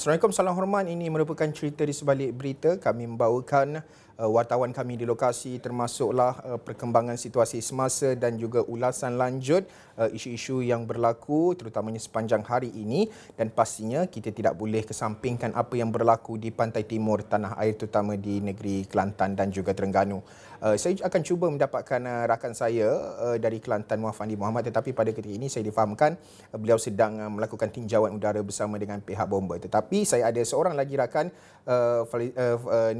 Assalamualaikum, salam hormat. Ini merupakan cerita di sebalik berita. Kami membawakan wartawan kami di lokasi termasuklah uh, perkembangan situasi semasa dan juga ulasan lanjut uh, isu-isu yang berlaku terutamanya sepanjang hari ini. Dan pastinya kita tidak boleh kesampingkan apa yang berlaku di pantai timur tanah air terutama di negeri Kelantan dan juga Terengganu. Saya akan cuba mendapatkan rakan saya dari Kelantan Muhammad Muhammad. Tetapi pada ketika ini saya difahamkan beliau sedang melakukan tinjauan udara bersama dengan pihak bomba. Tetapi saya ada seorang lagi rakan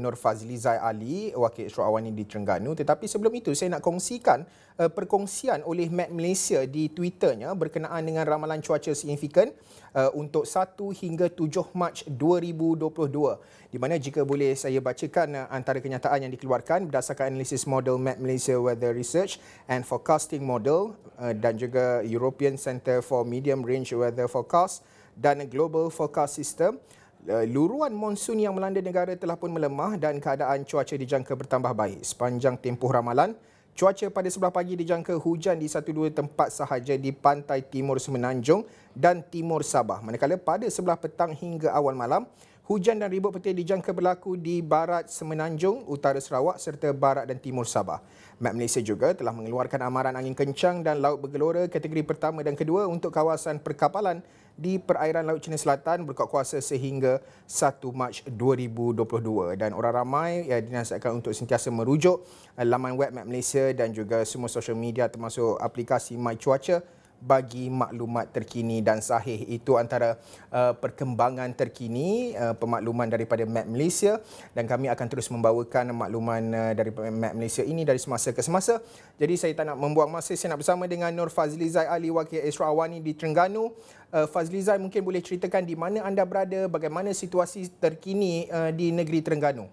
Nur Fazli Zai Ali wakil Isra Awani di Terengganu. Tetapi sebelum itu saya nak kongsikan uh, perkongsian oleh Met Malaysia di Twitternya berkenaan dengan ramalan cuaca signifikan uh, untuk 1 hingga 7 Mac 2022 di mana jika boleh saya bacakan uh, antara kenyataan yang dikeluarkan berdasarkan analisis model Met Malaysia Weather Research and Forecasting Model uh, dan juga European Centre for Medium Range Weather Forecast dan Global Forecast System luruan monsun yang melanda negara telah pun melemah dan keadaan cuaca dijangka bertambah baik sepanjang tempoh ramalan Cuaca pada sebelah pagi dijangka hujan di satu dua tempat sahaja di pantai timur Semenanjung dan timur Sabah. Manakala pada sebelah petang hingga awal malam, hujan dan ribut petir dijangka berlaku di barat Semenanjung, utara Sarawak serta barat dan timur Sabah. Met Malaysia juga telah mengeluarkan amaran angin kencang dan laut bergelora kategori pertama dan kedua untuk kawasan perkapalan di perairan Laut Cina Selatan berkuat kuasa sehingga 1 Mac 2022 dan orang ramai ya dinasihatkan untuk sentiasa merujuk eh, laman web Map Malaysia dan juga semua social media termasuk aplikasi My Cuaca bagi maklumat terkini dan sahih itu antara uh, perkembangan terkini uh, pemakluman daripada Map Malaysia dan kami akan terus membawakan makluman uh, daripada Map Malaysia ini dari semasa ke semasa. Jadi saya tak nak membuang masa saya nak bersama dengan Nur Fazli Zai Ali wakil Esra Awani di Terengganu. Uh, Fazli Zai mungkin boleh ceritakan di mana anda berada, bagaimana situasi terkini uh, di negeri Terengganu.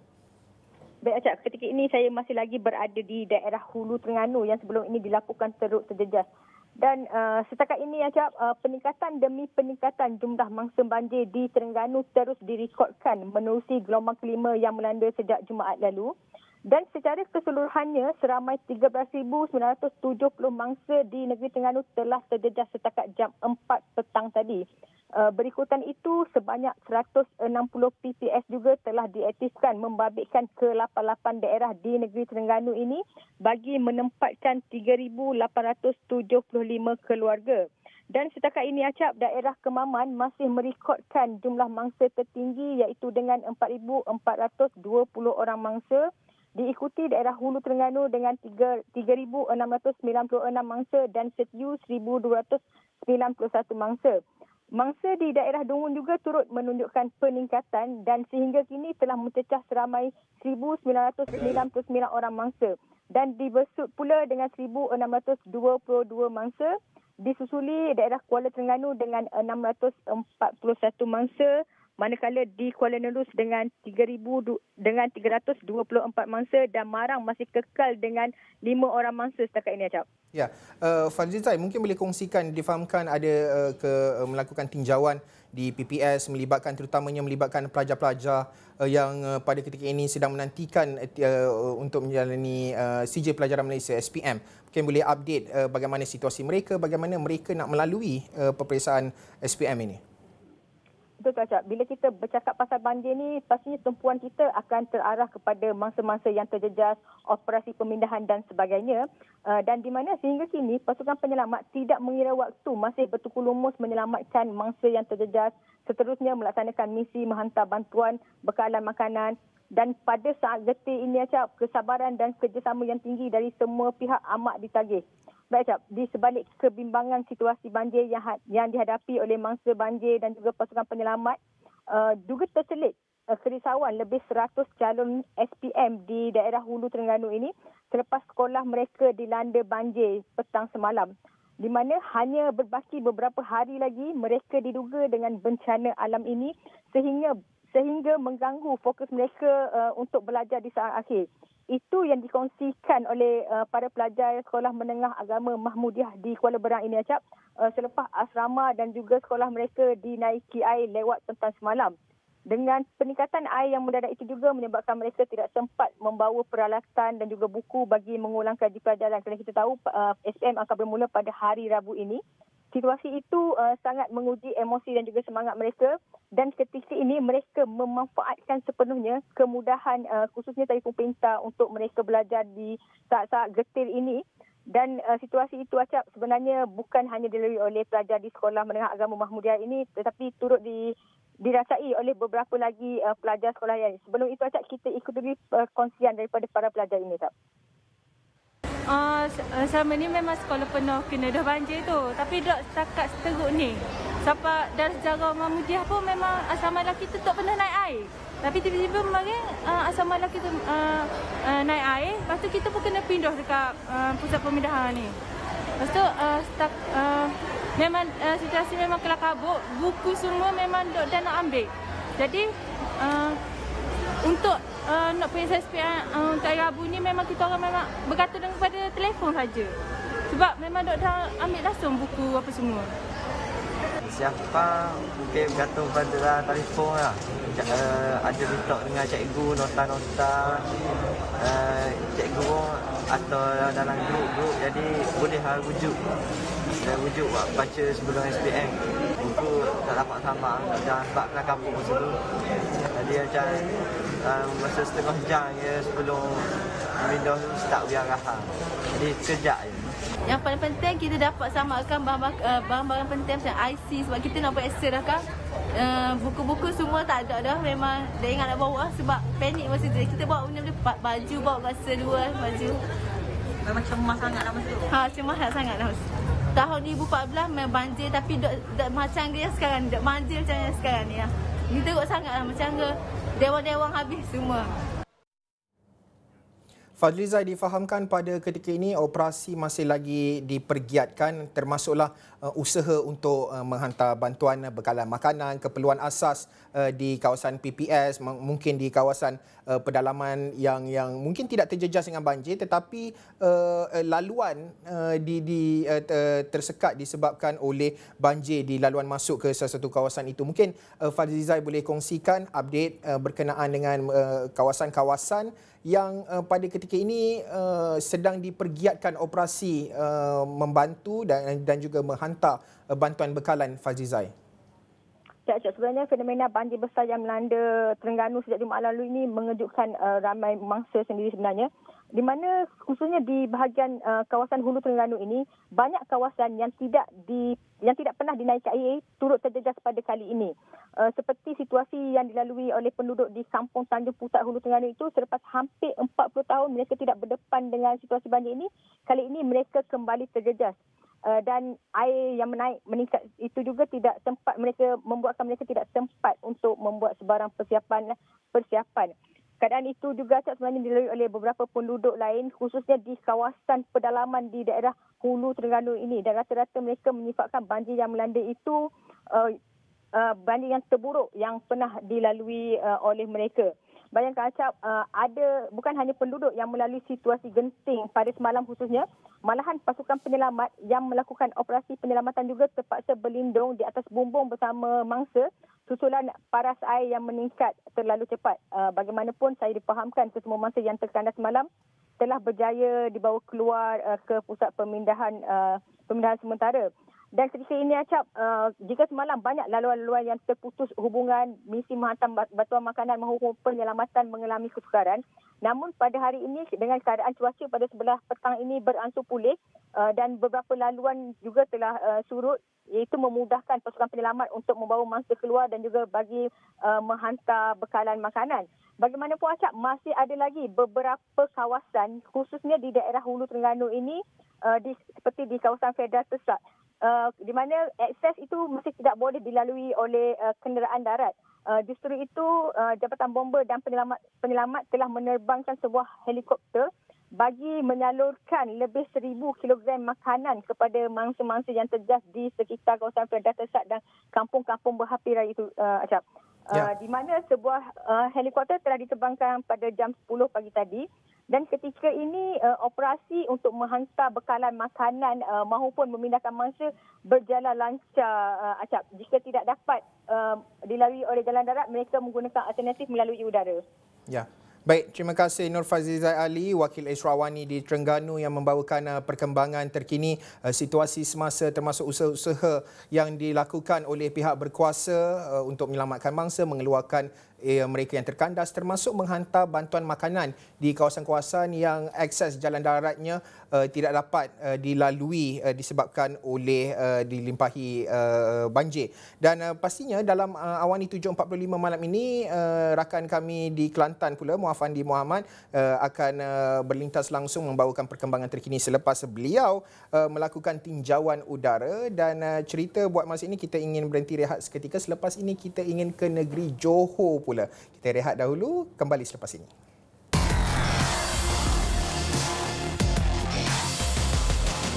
Baik Acap, ketika ini saya masih lagi berada di daerah Hulu Terengganu yang sebelum ini dilakukan teruk terjejas. Dan uh, setakat ini Acap, uh, peningkatan demi peningkatan jumlah mangsa banjir di Terengganu terus direkodkan menerusi gelombang kelima yang melanda sejak Jumaat lalu. Dan secara keseluruhannya, seramai 13,970 mangsa di negeri Terengganu telah terjejas setakat jam 4 petang tadi. Uh, berikutan itu, sebanyak 160 PPS juga telah diaktifkan membabitkan ke 88 daerah di negeri Terengganu ini bagi menempatkan 3,875 keluarga. Dan setakat ini Acap, daerah Kemaman masih merekodkan jumlah mangsa tertinggi iaitu dengan 4,420 orang mangsa diikuti daerah Hulu Terengganu dengan 3,696 mangsa dan Setiu 1,291 mangsa. Mangsa di daerah Dungun juga turut menunjukkan peningkatan dan sehingga kini telah mencecah seramai 1,999 orang mangsa. Dan dibesut pula dengan 1,622 mangsa. Disusuli daerah Kuala Terengganu dengan 641 mangsa manakala di Kuala Nerus dengan 3000 dengan 324 mangsa dan Marang masih kekal dengan 5 orang mangsa setakat ini Acap. Ya, uh, Fazli Zai mungkin boleh kongsikan difahamkan ada uh, ke uh, melakukan tinjauan di PPS melibatkan terutamanya melibatkan pelajar-pelajar uh, yang uh, pada ketika ini sedang menantikan uh, untuk menjalani uh, CJ Pelajaran Malaysia SPM. Mungkin boleh update uh, bagaimana situasi mereka, bagaimana mereka nak melalui uh, peperiksaan SPM ini. Betul Kak Bila kita bercakap pasal banjir ni, pastinya tumpuan kita akan terarah kepada mangsa-mangsa yang terjejas, operasi pemindahan dan sebagainya. Uh, dan di mana sehingga kini pasukan penyelamat tidak mengira waktu masih bertukul lumus menyelamatkan mangsa yang terjejas. Seterusnya melaksanakan misi menghantar bantuan, bekalan makanan. Dan pada saat getih ini, Acap, kesabaran dan kerjasama yang tinggi dari semua pihak amat ditagih. Baik, Cap. Di sebalik kebimbangan situasi banjir yang, ha- yang dihadapi oleh mangsa banjir dan juga pasukan penyelamat, uh, juga terselit uh, kerisauan lebih 100 calon SPM di daerah Hulu Terengganu ini selepas sekolah mereka dilanda banjir petang semalam. Di mana hanya berbaki beberapa hari lagi mereka diduga dengan bencana alam ini sehingga sehingga mengganggu fokus mereka uh, untuk belajar di saat akhir itu yang dikongsikan oleh uh, para pelajar sekolah menengah agama Mahmudiah di Kuala Berang ini Acap uh, selepas asrama dan juga sekolah mereka dinaiki air lewat tentang semalam. Dengan peningkatan air yang mendadak itu juga menyebabkan mereka tidak sempat membawa peralatan dan juga buku bagi mengulang kaji pelajaran. Kerana kita tahu uh, SPM akan bermula pada hari Rabu ini. Situasi itu uh, sangat menguji emosi dan juga semangat mereka dan ketika ini mereka memanfaatkan sepenuhnya kemudahan uh, khususnya telefon pintar untuk mereka belajar di saat-saat getir ini dan uh, situasi itu acap sebenarnya bukan hanya dilalui oleh pelajar di sekolah menengah agama Mahmudiah ini tetapi turut di dirasai oleh beberapa lagi uh, pelajar sekolah lain. Sebelum itu acap kita ikut dulu uh, kongsian daripada para pelajar ini tak. Uh, selama ni memang sekolah penuh kena dah banjir tu. Tapi dok setakat seteruk ni. Sampai dari sejarah Mahmudiah pun memang asrama lelaki tu tak pernah naik air. Tapi tiba-tiba kemarin uh, asrama lelaki tu uh, uh, naik air. Lepas tu kita pun kena pindah dekat uh, pusat pemindahan ni. Lepas tu uh, stak, uh, memang uh, situasi memang kelak kabut. Buku semua memang dok dah nak ambil. Jadi uh, untuk uh, nak pergi SPM uh, untuk hari Rabu ni memang kita orang memang bergantung dengan pada telefon saja. Sebab memang dok dah ambil langsung buku apa semua. Siapa mungkin bergantung pada telefon lah. Uh, ada minta dengan cikgu nota-nota uh, cikgu atau dalam grup-grup jadi boleh hal rujuk dan rujuk baca sebelum SPM buku tak dapat sama dan kena kampung dulu jadi macam um, masa setengah jam je sebelum Windows tu start biar rahat. Jadi sekejap je. Yang paling penting kita dapat samakan uh, barang-barang penting macam IC sebab kita nak buat Excel dah kan. Uh, buku-buku semua tak ada dah memang dah ingat nak bawa sebab panik masa tu kita bawa benda baju bawa rasa dua baju memang cemas sangat lah masa tu ha cemas sangat lah tahun 2014 memang banjir tapi dok, dok macam dia sekarang dok banjir macam yang sekarang ni ya. Ni teruk sangat lah macam ke dewan-dewan habis semua. Fadlizai difahamkan pada ketika ini operasi masih lagi dipergiatkan termasuklah uh, usaha untuk uh, menghantar bantuan bekalan makanan, keperluan asas uh, di kawasan PPS, mungkin di kawasan uh, pedalaman yang yang mungkin tidak terjejas dengan banjir tetapi uh, uh, laluan uh, di di uh, tersekat disebabkan oleh banjir di laluan masuk ke salah satu kawasan itu. Mungkin uh, Fadlizai boleh kongsikan update uh, berkenaan dengan uh, kawasan-kawasan yang uh, pada ketika ini uh, sedang dipergiatkan operasi uh, membantu dan dan juga menghantar uh, bantuan bekalan Fazizai. Ya, sebenarnya fenomena banjir besar yang melanda Terengganu sejak Jumaat lalu ini mengejutkan uh, ramai mangsa sendiri sebenarnya. Di mana khususnya di bahagian uh, kawasan Hulu Terengganu ini banyak kawasan yang tidak di yang tidak pernah dinaiki air turut terjejas pada kali ini. Uh, seperti situasi yang dilalui oleh penduduk di Kampung Tanjung Pusat Hulu Terengganu itu selepas hampir 40 tahun mereka tidak berdepan dengan situasi banjir ini, kali ini mereka kembali terjejas. Uh, dan air yang menaik meningkat itu juga tidak sempat mereka membuatkan mereka tidak sempat untuk membuat sebarang persiapan persiapan. Keadaan itu juga sebenarnya dilalui oleh beberapa penduduk lain khususnya di kawasan pedalaman di daerah Hulu Terengganu ini dan rata-rata mereka menyifatkan banjir yang melanda itu uh, uh, banjir yang terburuk yang pernah dilalui uh, oleh mereka. Bayangkan Acap, uh, ada bukan hanya penduduk yang melalui situasi genting pada semalam khususnya, malahan pasukan penyelamat yang melakukan operasi penyelamatan juga terpaksa berlindung di atas bumbung bersama mangsa susulan paras air yang meningkat terlalu cepat. Uh, bagaimanapun saya dipahamkan kesemua mangsa yang terkandas semalam telah berjaya dibawa keluar uh, ke pusat pemindahan uh, pemindahan sementara. Dan ketika ini Acap, uh, jika semalam banyak laluan-laluan yang terputus hubungan misi menghantar bantuan makanan maupun penyelamatan mengalami kesukaran. Namun pada hari ini dengan keadaan cuaca pada sebelah petang ini beransur pulih uh, dan beberapa laluan juga telah uh, surut iaitu memudahkan pasukan penyelamat untuk membawa mangsa keluar dan juga bagi uh, menghantar bekalan makanan. Bagaimanapun Acap, masih ada lagi beberapa kawasan khususnya di daerah Hulu Terengganu ini uh, di, seperti di kawasan Federal Tersat uh, di mana akses itu masih tidak boleh dilalui oleh uh, kenderaan darat. Uh, justru itu uh, Jabatan Bomber dan Penyelamat Penyelamat telah menerbangkan sebuah helikopter bagi menyalurkan lebih seribu kilogram makanan kepada mangsa-mangsa yang terjejas di sekitar kawasan Pedas Tesat dan kampung-kampung berhapi raya itu, uh, Acap. Uh, ya. Di mana sebuah uh, helikopter telah diterbangkan pada jam 10 pagi tadi. Dan ketika ini uh, operasi untuk menghantar bekalan makanan uh, maupun memindahkan mangsa berjalan lancar uh, acap. Jika tidak dapat uh, dilalui oleh jalan darat mereka menggunakan alternatif melalui udara. Ya Baik, terima kasih Nur Fazizai Ali, Wakil Esrawani di Terengganu yang membawakan uh, perkembangan terkini uh, situasi semasa termasuk usaha-usaha yang dilakukan oleh pihak berkuasa uh, untuk menyelamatkan mangsa, mengeluarkan eh, mereka yang terkandas termasuk menghantar bantuan makanan di kawasan-kawasan yang akses jalan daratnya tidak dapat dilalui disebabkan oleh dilimpahi banjir. Dan pastinya dalam Awani 7.45 malam ini rakan kami di Kelantan pula Muafandi Muhammad uh, akan uh, berlintas langsung membawakan perkembangan terkini selepas beliau uh, melakukan tinjauan udara dan uh, cerita buat masa ini kita ingin berhenti rehat seketika selepas ini kita ingin ke negeri Johor pula. Kita rehat dahulu, kembali selepas ini.